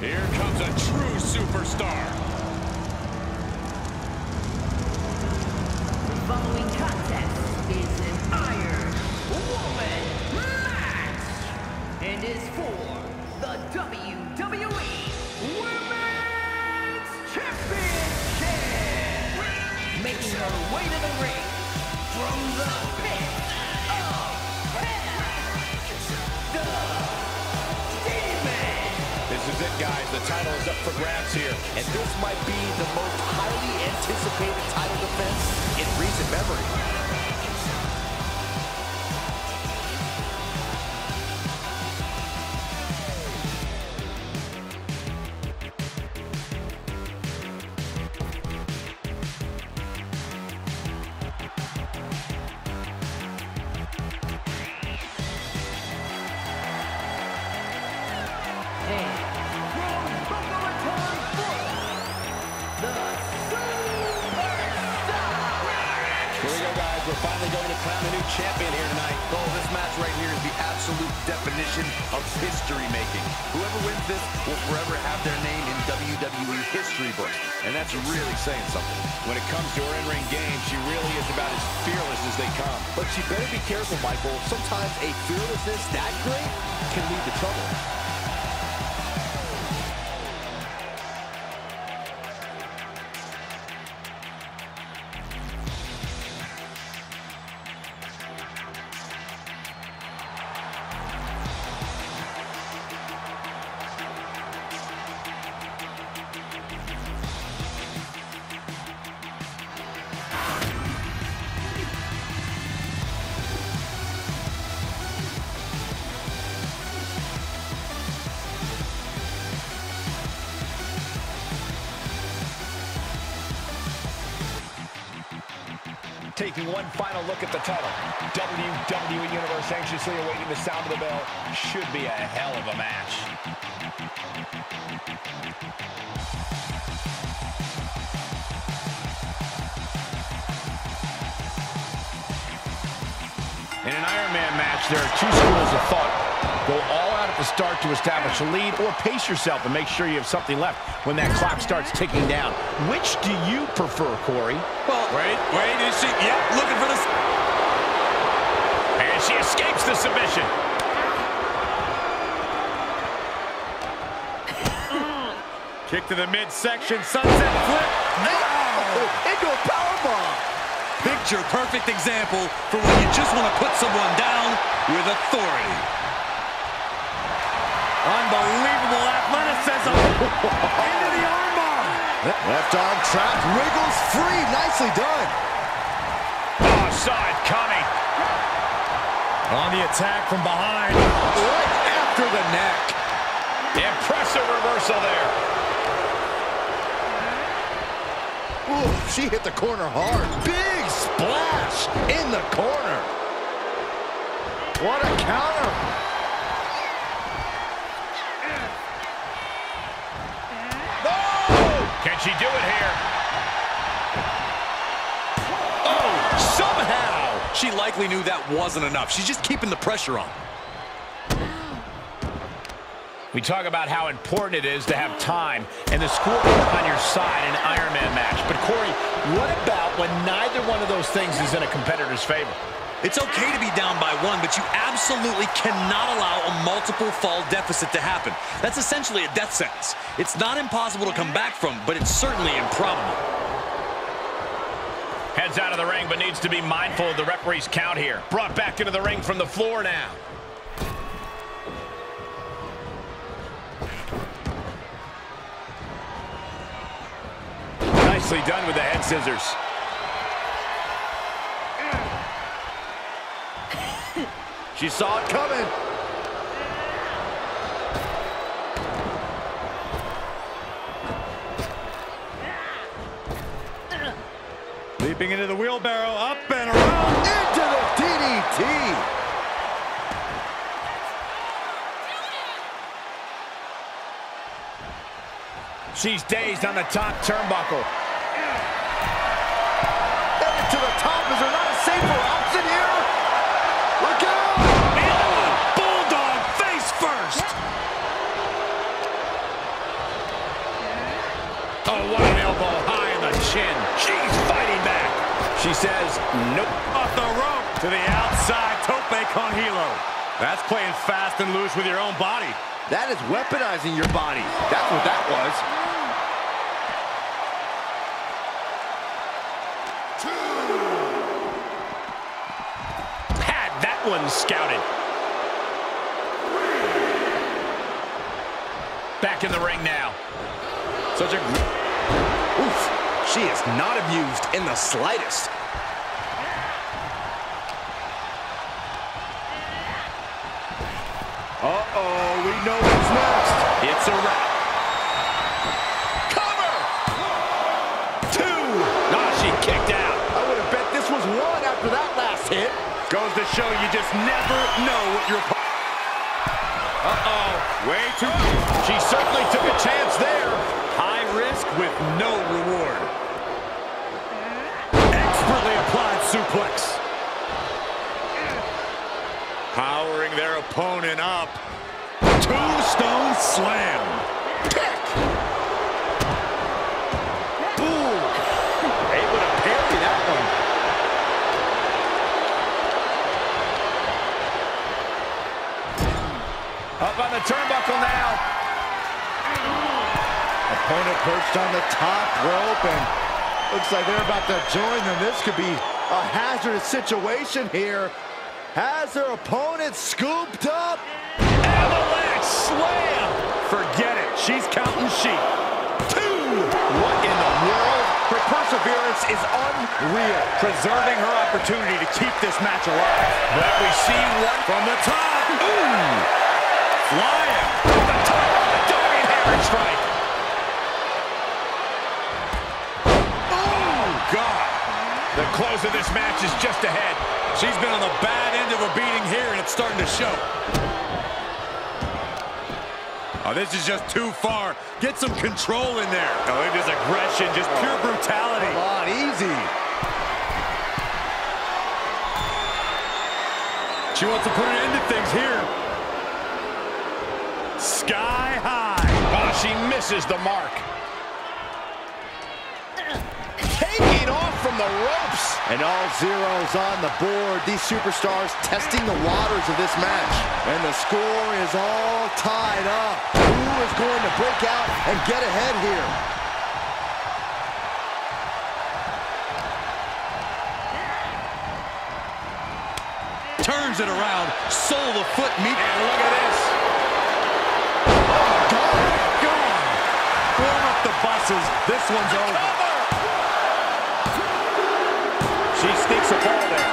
Here comes a true superstar. The following contest is an Iron Woman match and is for the WWE Women's Championship. Making her way to the ring from the pit guys. The title is up for grabs here. And this might be the most highly anticipated title defense in recent memory. Of history making. Whoever wins this will forever have their name in WWE history books. And that's really saying something. When it comes to her in-ring game, she really is about as fearless as they come. But you better be careful, Michael. Sometimes a fearlessness that great can lead to trouble. Taking one final look at the title. WWE Universe anxiously awaiting the sound of the bell. Should be a hell of a match. In an Iron Man match, there are two schools of thought. Go all out at the start to establish a lead, or pace yourself and make sure you have something left when that clock starts ticking down. Which do you prefer, Corey? Well, wait, wait, is she? Yep, looking for this. And she escapes the submission. Kick to the midsection, sunset flip. Oh, into a powerbomb. Picture perfect example for when you just want to put someone down with authority. Unbelievable athleticism. Into the armbar. Left arm trapped, wiggles free. Nicely done. Oh, saw it coming. On the attack from behind. Right after the neck. Impressive reversal there. Ooh, she hit the corner hard. Big splash in the corner. What a counter. She do it here? Oh, somehow. She likely knew that wasn't enough. She's just keeping the pressure on. We talk about how important it is to have time and the scoreboard on your side in an Iron Man match. But Corey, what about when neither one of those things is in a competitor's favor? It's okay to be down by one, but you absolutely cannot allow a multiple fall deficit to happen. That's essentially a death sentence. It's not impossible to come back from, but it's certainly improbable. Heads out of the ring, but needs to be mindful of the referee's count here. Brought back into the ring from the floor now. Nicely done with the head scissors. She saw it coming. Leaping into the wheelbarrow, up and around. Into the DDT. She's dazed on the top turnbuckle. Tope con hilo. That's playing fast and loose with your own body. That is weaponizing your body. That's what that was. Two. Had that one scouted. Back in the ring now. Such a... Oof. She is not abused in the slightest. Uh-oh, we know what's next. It's a wrap. Cover! Two! Ah, she kicked out. I would have bet this was one after that last hit. Goes to show you just never know what your Uh-oh, way too... She certainly took a chance there. High risk with no reward. Powering their opponent up. Tombstone slam. Ooh! Able to parry that one. Up on the turnbuckle now. Opponent perched on the top rope and looks like they're about to join them. This could be a hazardous situation here. Has her opponent scooped up? Avalanche slam. Forget it. She's counting sheep. Two! What in the world? Her perseverance is unreal. Preserving her opportunity to keep this match alive. But we see one From the top. Ooh. Flying. from the top. Diving hammer strike. The close of this match is just ahead. She's been on the bad end of a beating here, and it's starting to show. Oh, this is just too far. Get some control in there. Oh, at this aggression, just pure oh. brutality. Come on, easy. She wants to put an end to things here. Sky high. Oh, she misses the mark. The. And all zeros on the board. These superstars testing the waters of this match. And the score is all tied up. Who is going to break out and get ahead here? Turns it around. Sole of foot meet. And look at this. Oh, gone. Warm up the buses. This one's over. She sneaks a ball there.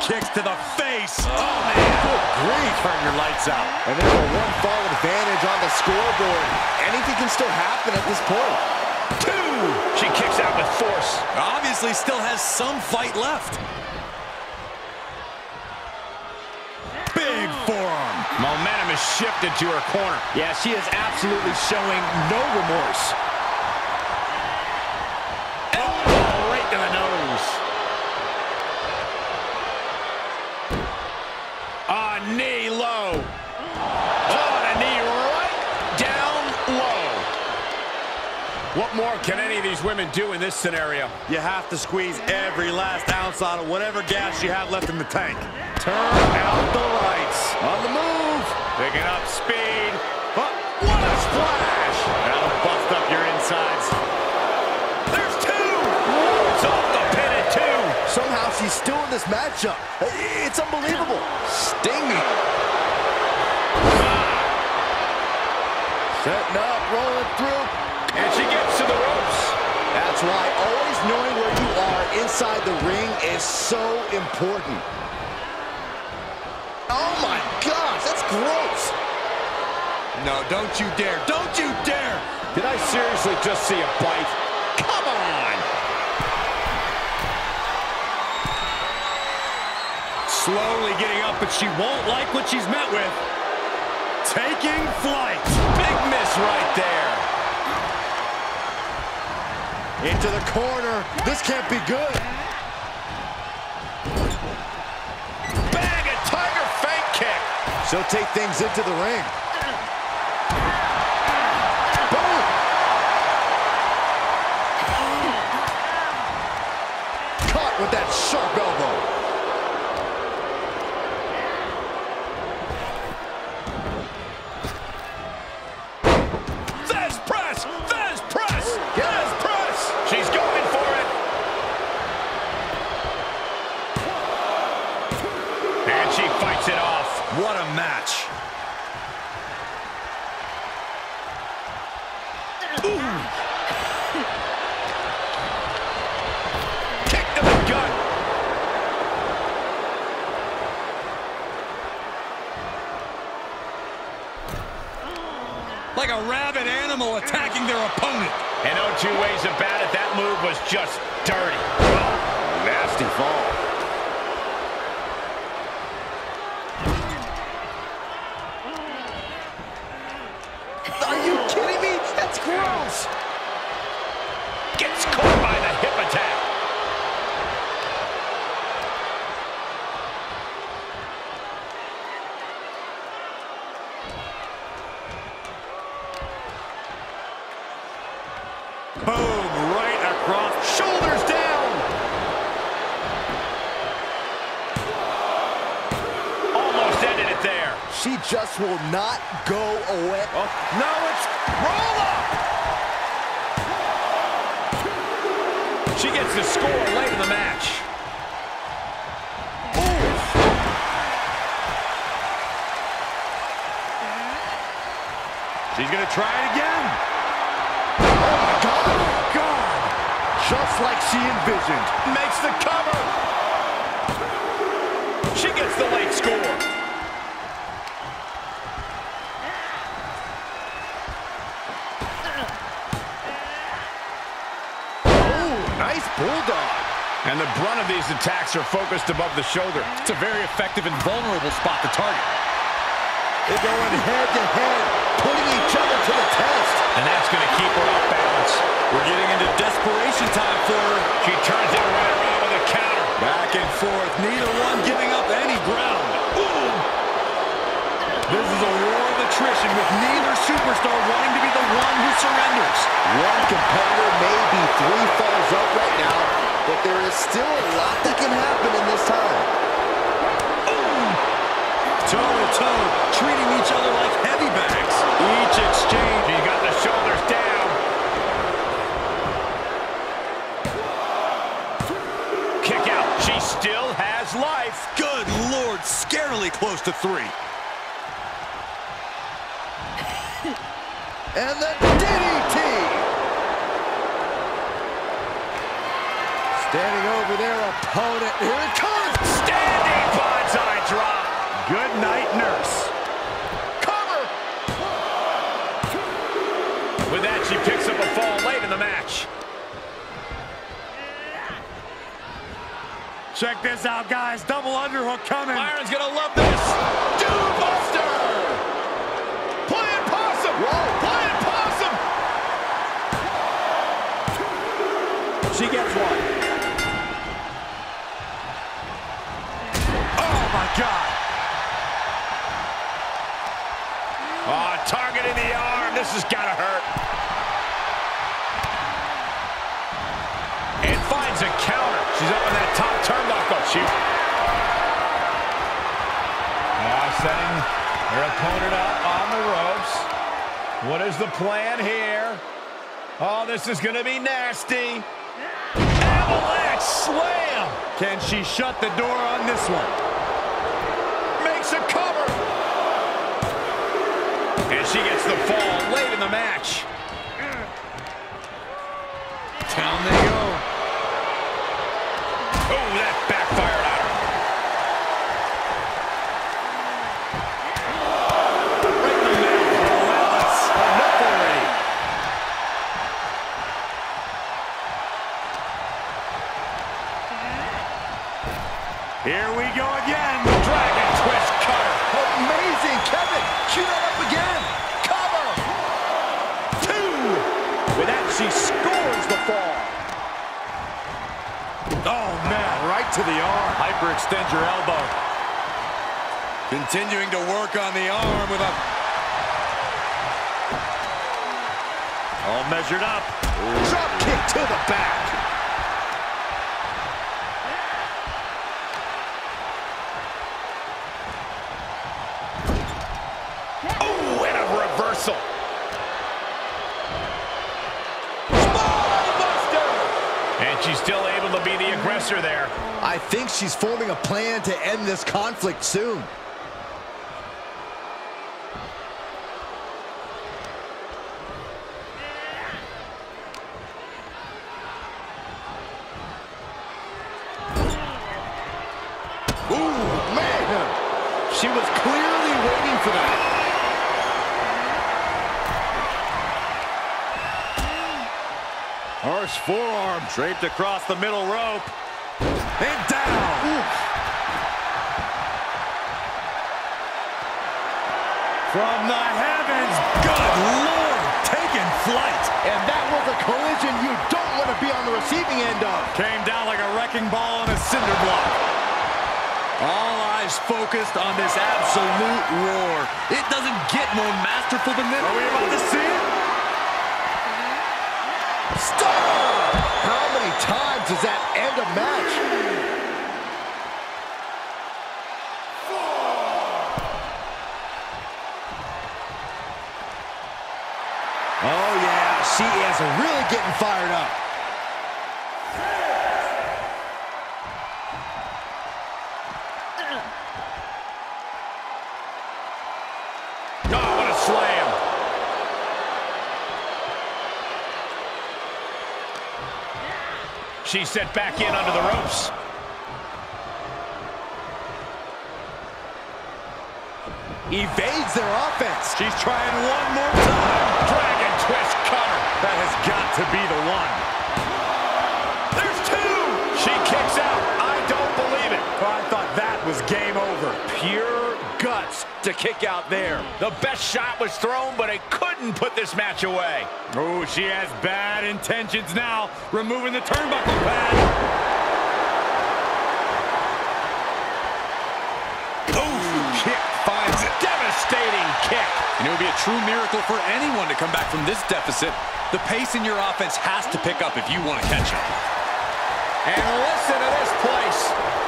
Kicks to the face. Oh, man. Good grief. Turn your lights out. And there's a one-fall advantage on the scoreboard. Anything can still happen at this point. Two. She kicks out with force. Obviously still has some fight left. Big forearm. Momentum is shifted to her corner. Yeah, she is absolutely showing no remorse. What more can any of these women do in this scenario? You have to squeeze every last ounce out of whatever gas you have left in the tank. Turn out the lights. On the move. Picking up speed. But what a splash! That'll bust up your insides. There's two. It's off the pin at two. Somehow she's still in this matchup. It's unbelievable. Stinging. Ah. Setting up, rolling through. And she gets to the ropes. That's why always knowing where you are inside the ring is so important. Oh my gosh, that's gross. No, don't you dare. Don't you dare! Did I seriously just see a bite? Come on. Slowly getting up, but she won't like what she's met with. Taking flight. Big miss right there. Into the corner. This can't be good. Bang, a tiger feint kick. She'll take things into the ring. Boom! Caught with that sharp elbow. Like a rabid animal attacking their opponent. And no two ways about it, that move was just dirty. Nasty fall. Are you kidding me? That's gross. Gets caught by the hip attack. Boom, right across. Shoulders down. Almost ended it there. She just will not go away. Oh, no, it's roll up. She gets the score late in the match. She's gonna try it again. oh God, oh God. Just like she envisioned. Makes the cover. Nice bulldog. And the brunt of these attacks are focused above the shoulder. It's a very effective and vulnerable spot to target. They're going head to head, putting each other to the test. And that's going to keep her off balance. We're getting into desperation time for her. She turns it right around with a counter. Back and forth, neither one giving up any ground. Ooh. This is a war of attrition with neither superstar wanting to be the one who surrenders. One competitor may be three falls up right now, but there is still a lot that can happen in this time. Toe-to-toe, treating each other like heavy bags. Each exchange. She's got the shoulders down. Kick out. She still has life. Good Lord, scarily close to three. And the DDT! Standing over their opponent. Here it comes! Standing bonsai drop. Good night, nurse. Cover. With that, she picks up a fall late in the match. Check this out, guys. Double underhook coming. Byron's gonna love this. She gets one. Oh, my God. Oh, target in the arm. This has gotta hurt. And finds a counter. She's up on that top turnbuckle. She. Ah, setting her opponent up on the ropes. What is the plan here? Oh, this is gonna be nasty. Can she shut the door on this one? Makes a cover. And she gets the fall late in the match. Continuing to work on the arm with a... All measured up. Drop kick to the back. Oh, and a reversal. And she's still able to be the aggressor there. I think she's forming a plan to end this conflict soon. She was clearly waiting for that. Harsh forearm draped across the middle rope. And down. From the heavens, good Lord, taking flight. And that was a collision you don't want to be on the receiving end of. Came down like a wrecking ball on a cinder block. All eyes focused on this absolute war. It doesn't get more masterful than this. Are we about to see it? Stop! How many times does that end a match? Oh, yeah, she is really getting fired up. She's set back in under the ropes. Evades their offense. She's trying one more time. Dragon twist cutter. That has got to be the one. There's two. She kicks out. I don't believe it. I thought that was game over. Pure guts to kick out there. The best shot was thrown, but it couldn't put this match away. Oh, she has bad intentions now. Removing the turnbuckle pad. Oh, kick finds it. Devastating kick. And it would be a true miracle for anyone to come back from this deficit. The pace in your offense has to pick up if you want to catch up. And listen to this place.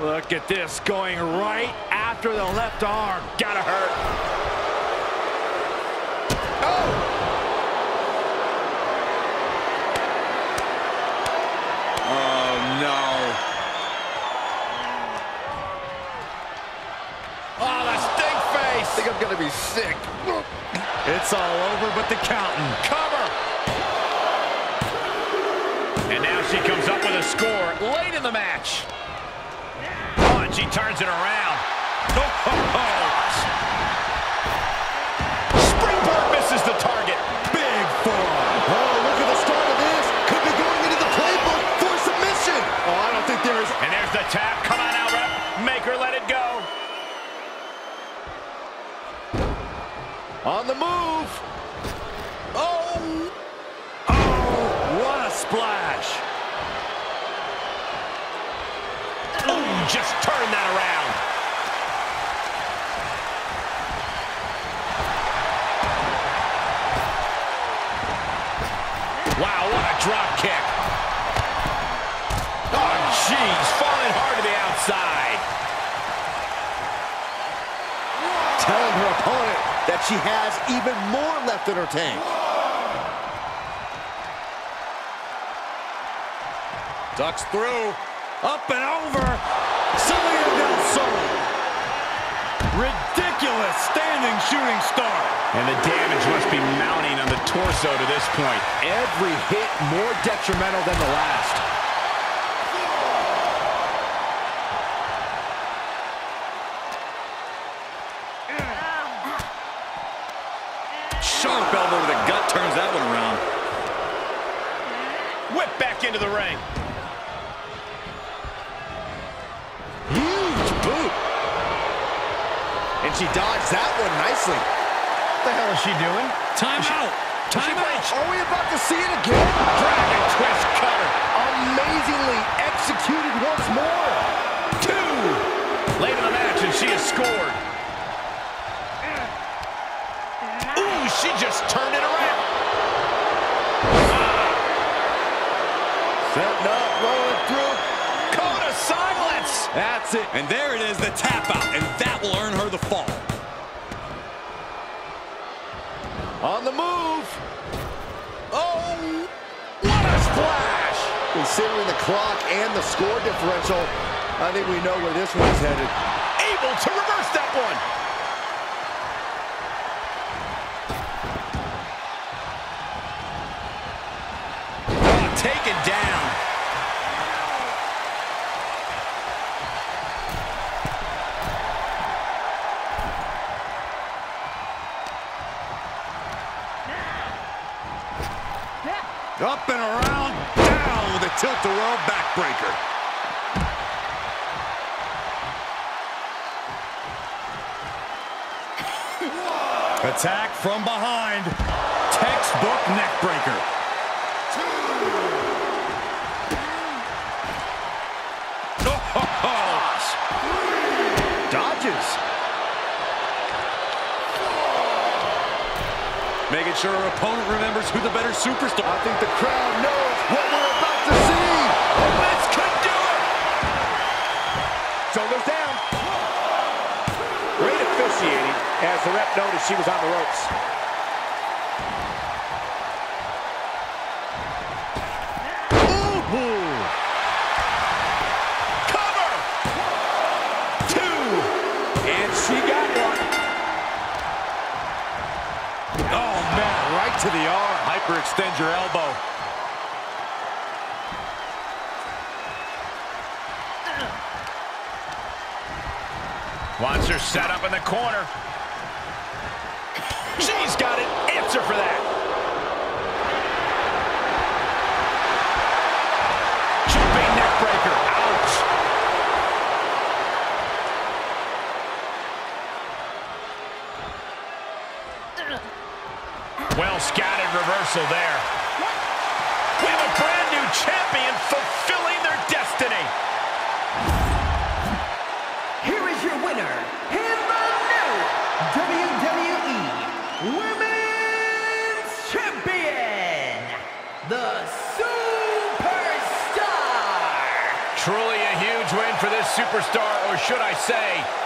Look at this going right after the left arm. Gotta hurt. Oh, Oh, no. Oh, the stink face. I think I'm to be sick. It's all over but the counting. Cover. And now she comes up with a score late in the match. She turns it around. Oh, ho, ho. Springboard misses the target. Big forearm. Oh, look at the start of this. Could be going into the playbook for submission. Oh, I don't think there's... And there's the tap. Come on rep. Make her let it go. On the move. Oh. Oh, what a splash. Just turn that around. Wow, what a drop kick. Oh, jeez, falling hard to the outside. Telling her opponent that she has even more left in her tank. Ducks through. Up and over. Salida del Sol. Ridiculous standing shooting star. And the damage must be mounting on the torso to this point. Every hit more detrimental than the last. Sharp elbow to the gut turns that one around. Whip back into the ring. She dodged that one nicely. What the hell is she doing? Time out. Time out. Are we about to see it again? Dragon twist cutter. Amazingly executed once more. Two. Late in the match, and she has scored. Ooh, she just turned That's it. And there it is, the tap out. And that will earn her the fall. On the move. Oh, what a splash! Considering the clock and the score differential, I think we know where this one's headed. Able to reverse that one. Oh, taken down. With a backbreaker. Attack from behind. Textbook neckbreaker. Dodges. Making sure her opponent remembers who the better superstar. I think the crowd knows what we're as the rep noticed she was on the ropes. Cover. Two. And she got one. Oh, man, right to the arm. Hyperextend your elbow. Wants her set up in the corner. She's got an answer for that. Jumping neckbreaker. Ouch. Well scattered reversal there. Superstar. Or should I say,